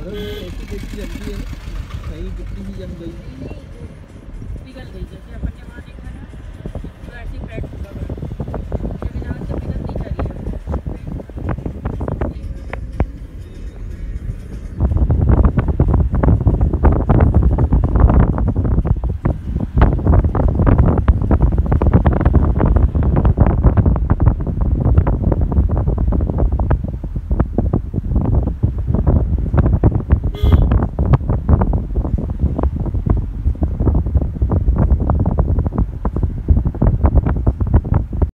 बड़ा ऐसी कैसी जल्दी है। कहीं कितनी ही जम गई।